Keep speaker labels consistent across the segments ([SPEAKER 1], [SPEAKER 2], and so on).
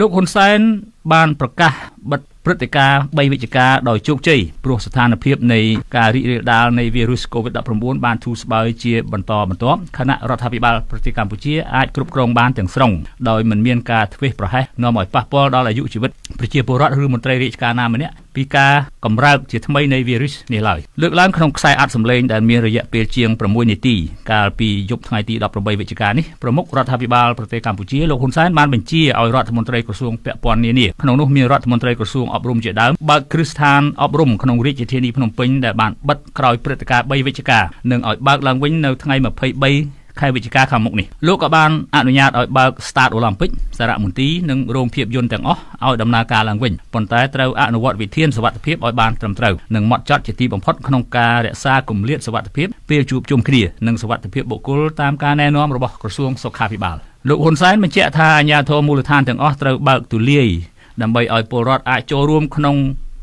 [SPEAKER 1] លោកហ៊ុនសែនបានប្រកាសបិទព្រឹត្តិការណ៍3វិច្ឆិកាដោយជោគជ័យព្រោះស្ថានភាពនៃការរីករាលដាលនៃវីរុស COVID-19 បានធូរស្បើយជាបន្តបន្ទាប់ខណៈរដ្ឋាភិបាលប្រទេសកម្ពុជាអាចគ្រប់គ្រងបានទាំងស្រុងដោយមិនមានការធ្វេសប្រហែសនាំឲ្យប៉ះពាល់ដល់អាយុជីវិតប្រជាពលរដ្ឋឬមន្ត្រីរាជការណាម្នាក់ ពីការកម្រើកជាថ្មីនៃវីរុសនេះឡើយលើកឡើងក្នុងខ្សែអត្ថសម្លេងដែលមានរយៈពេលជាង6នាទីកាលពីយប់ថ្ងៃទី18វិច្ឆិកានេះប្រមុខរដ្ឋាភិបាលប្រទេសកម្ពុជាលោកហ៊ុនសែនបានបញ្ជាឲ្យរដ្ឋមន្ត្រីក្រសួងពាក់ព័ន្ធនានាក្នុងនោះមានរដ្ឋមន្ត្រីក្រសួងអប់រំជាដើមបើកគ្រឹះស្ថានអប់រំក្នុងរាជធានីភ្នំពេញដែលបានបិទក្រោយព្រឹត្តិការណ៍3វិច្ឆិកានិងឲ្យបើកឡើងវិញនៅថ្ងៃ23 ខែវិច្ឆិកាខាងមុខនេះលោកក៏បានអនុញ្ញាតឲ្យបើក Start Olympic សារមន្ទីរនិងរោងភាពយន្តទាំងអស់ឲ្យដំណើរការឡើងវិញប៉ុន្តែត្រូវអនុវត្តវិធានសុវត្ថិភាពឲ្យបានត្រឹមត្រូវនិងម៉ត់ចត់ជាទីបំផុតក្នុងការរក្សាគម្លាតសុវត្ថិភាពពេលជួបជុំគ្នានិងសុវត្ថិភាពបុគ្គលតាមការណែនាំរបស់ក្រសួងសុខាភិបាលលោកហ៊ុនសែនបញ្ជាក់ថាអាជ្ញាធរមូលដ្ឋានទាំងអស់ត្រូវបើកទូលាយដើម្បីឲ្យពលរដ្ឋអាចចូលរួមក្នុង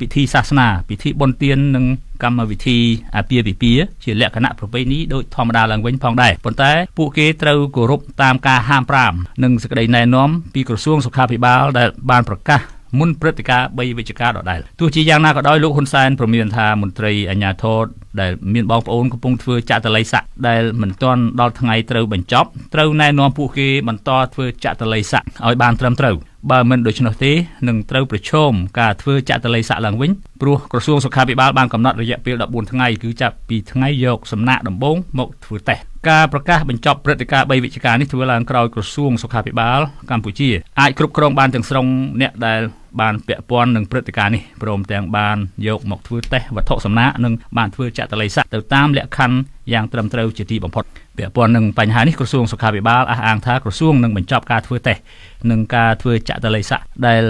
[SPEAKER 1] ពិធីសាសនា ពិធីបុណ្យទាននិងកម្មវិធីអាពាហ៍ពិពាហ៍ជាលក្ខណៈប្រពៃណីដូចធម្មតាឡើងវិញផងដែរប៉ុន្តែពួកគេត្រូវគោរពតាមការហាមប្រាមនិងសេចក្តីណែនាំពីក្រសួងសុខាភិបាលដែលបានប្រកាសមុនព្រឹត្តិការណ៍3វិច្ឆិកាដដែលទោះជាយ៉ាងណាក៏ដោយលោកហ៊ុនសែនព្រមានថាមន្ត្រីអាជ្ញាធរដែលមានបងប្អូនកំពុងធ្វើចតល័យស័កដែលមិនទាន់ដល់ថ្ងៃត្រូវបញ្ចប់ត្រូវណែនាំពួកគេបន្តធ្វើចតល័យស័កឲ្យបានត្រឹមត្រូវ បើមិនដូច្នោះទេនឹងត្រូវប្រឈមការធ្វើចតល័យស័កឡើងវិញព្រោះក្រសួងសុខាភិបាលបានកំណត់រយៈពេល14ថ្ងៃគឺចាប់ពីថ្ងៃយកសំណាក់ដំបូងមកធ្វើតេស្តការប្រកាសបញ្ចប់ព្រឹត្តិការណ៍3វិច្ឆិកានេះធ្វើឡើងក្រោយក្រសួងសុខាភិបាលកម្ពុជាអាចគ្រប់គ្រងបានទាំងស្រុងអ្នកដែលបានពាក់ព័ន្ធនឹងព្រឹត្តិការណ៍នេះព្រមទាំងបានយកមកធ្វើតេស្តវត្ថុសំណាកនិងបានធ្វើចតល័យស័កទៅតាមលក្ខខណ្ឌយ៉ាងត្រឹមត្រូវជាទីបំផុត ពាក់ព័ន្ធនឹងបញ្ហានេះក្រសួងសុខាភិបាលអះអាងថាក្រសួងនឹងបញ្ចប់ការធ្វើតេស្តនិងការធ្វើចតល័យស័កដែល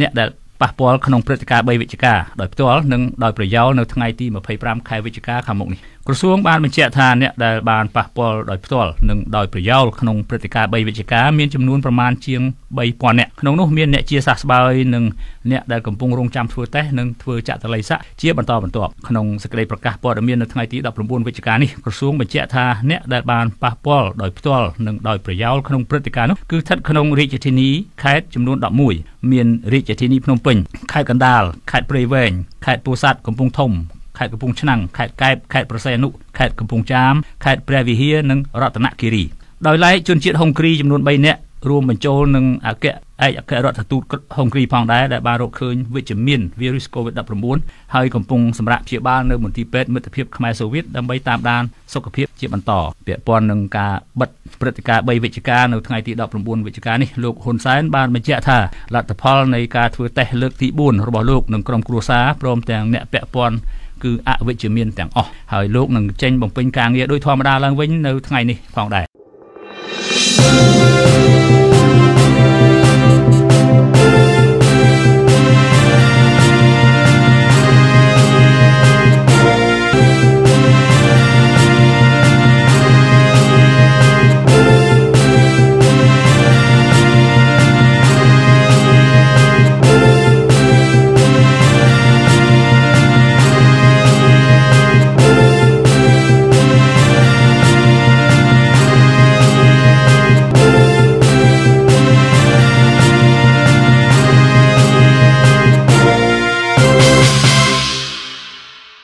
[SPEAKER 1] អ្នកដែលប៉ះពាល់ក្នុងព្រឹត្តិការណ៍3វិច្ឆិកាដោយផ្ទាល់និងដោយប្រយោលនៅថ្ងៃទី25ខែវិច្ឆិកាខាងមុខនេះ ក្រសួងបានបញ្ជាក់ថាអ្នកដែលបានប៉ះពាល់ដោយផ្ទាល់និងដោយប្រយោលក្នុងព្រឹត្តិការណ៍3វិច្ឆិកាមានចំនួនប្រមាណជាង3000នាក់ក្នុងនោះមានអ្នកជាសះស្បើយនិងអ្នកដែលកំពុងរងចាំធ្វើតេស្តនិងធ្វើចាក់តល័យស័កជាបន្តបន្ទាប់ក្នុងសេចក្តីប្រកាសព័ត៌មាននៅថ្ងៃទី19វិច្ឆិកានេះក្រសួងបញ្ជាក់ថាអ្នកដែលបានប៉ះពាល់ដោយផ្ទាល់និងដោយប្រយោលក្នុងព្រឹត្តិការណ៍នោះគឺស្ថិតក្នុងរាជធានីខេត្តចំនួន11មានរាជធានីភ្នំពេញខេត្តកណ្ដាលខេត្តព្រៃវែងខេត្តពោធិ៍សាត់កំពង់ធំ ខេត្តកំពង់ឆ្នាំងខេត្តកែបខេត្តប្រសេនុខេត្តកំពង់ចាមខេត្តព្រះវិហារនិងរតនគិរីដោយឡែកជនជាតិហុងគ្រីចំនួន3នាក់រួមបញ្ចូលនឹងអគ្គឯកអគ្គរដ្ឋទូតហុងគ្រីផងដែរដែលបានរកឃើញវិជ្ជមានវីរុស COVID-19 ហើយកំពុងសម្រាប់ព្យាបាលនៅមន្ទីរពេទ្យមិត្តភាពខ្មែរសូវៀតដើម្បីតាមដានសុខភាពជាបន្តពាក់ព័ន្ធនឹងការបិទព្រឹត្តិការណ៍3វិច្ឆិកានៅថ្ងៃទី19វិច្ឆិកានេះលោកហ៊ុនសែនបានបញ្ជាក់ថាលទ្ធផលនៃការធ្វើតេស្តលើកទី4របស់លោកនិងក្រុមគ្រួសារព្រមទាំងអ្នកពាក់ព័ន្ធ គឺអវិជ្ជមានទាំងអស់ហើយលោកនឹងចេញបំពេញការងារដោយធម្មតាឡើងវិញនៅថ្ងៃនេះផងដែរ thank you